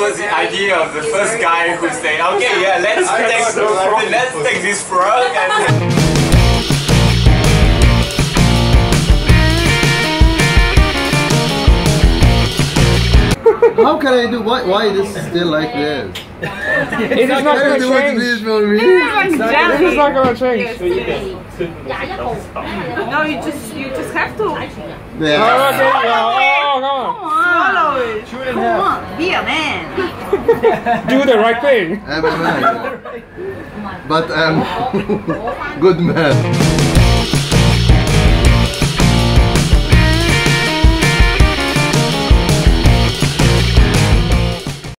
was the idea of the first guy who said, okay, yeah, let's take, let's take this frog and... How can I do? Why? Why this still like this? it is not going to change. This. It is not going to change. No, you just you just have to. Yeah. Oh, okay, well. Come a man. Do the right thing. I'm a man. But um, good man.